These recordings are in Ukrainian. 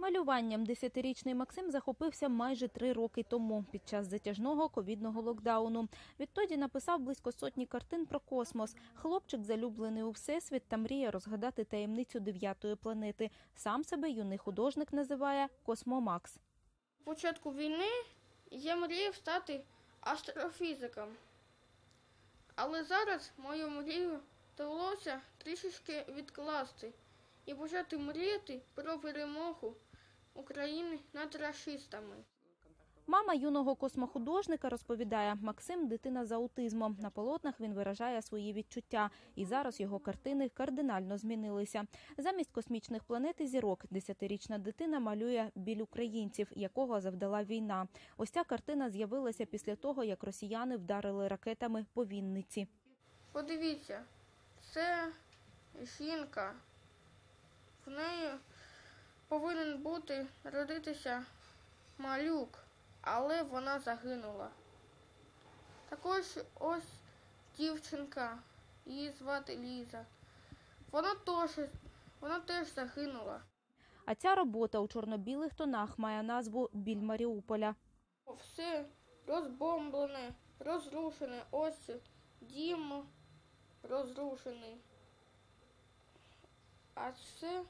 Малюванням десятирічний Максим захопився майже три роки тому під час затяжного ковідного локдауну. Відтоді написав близько сотні картин про космос. Хлопчик залюблений у всесвіт та мріє розгадати таємницю дев'ятої планети. Сам себе юний художник називає Космомакс. початку війни я мріяв стати астрофізиком. Але зараз мою мрію довелося трішечки відкласти і почати мріяти про перемогу України над расистами. Мама юного космохудожника розповідає, Максим дитина з аутизмом. На полотнах він виражає свої відчуття, і зараз його картини кардинально змінилися. Замість космічних планет і зірок десятирічна дитина малює біль українців, якого завдала війна. Ось ця картина з'явилася після того, як росіяни вдарили ракетами по Вінниці. Подивіться, це жінка. В неї повинен бути родитися малюк, але вона загинула. Також ось дівчинка, її звати Ліза. Вона теж, вона теж загинула. А ця робота у чорно-білих тонах має назву Біль Маріуполя. Все розбомблене, розрушене. Ось дім розрушений. А це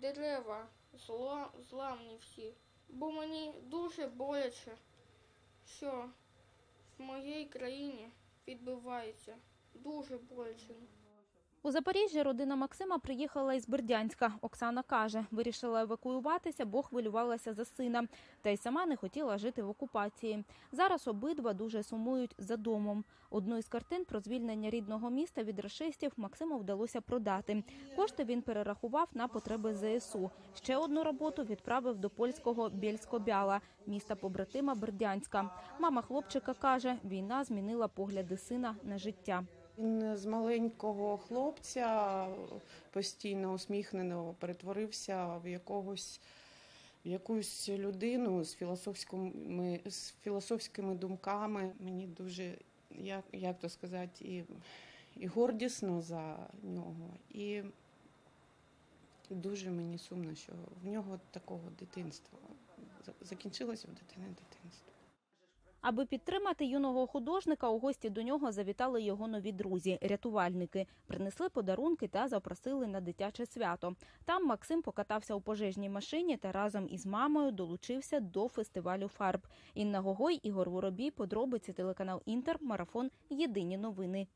дерева зла, зламні всі. Бо мені дуже боляче, що в моїй країні відбувається. Дуже боляче. У Запоріжжя родина Максима приїхала із Бердянська. Оксана каже, вирішила евакуюватися, бо хвилювалася за сина, та й сама не хотіла жити в окупації. Зараз обидва дуже сумують за домом. Одну із картин про звільнення рідного міста від рашистів Максиму вдалося продати. Кошти він перерахував на потреби ЗСУ. Ще одну роботу відправив до польського Бєльсько-Бяла, міста побратима Бердянська. Мама хлопчика каже, війна змінила погляди сина на життя. Він з маленького хлопця постійно усміхненого перетворився в якогось в якусь людину з філософськими з філософськими думками. Мені дуже як, як то сказати, і, і гордісно за нього, і дуже мені сумно, що в нього такого дитинства закінчилося в дитини дитинство. Аби підтримати юного художника, у гості до нього завітали його нові друзі, рятувальники. Принесли подарунки та запросили на дитяче свято. Там Максим покатався у пожежній машині та разом із мамою долучився до фестивалю фарб. Інна Гогой, Ігор Воробій, подробиці телеканал Інтер, марафон Єдині новини.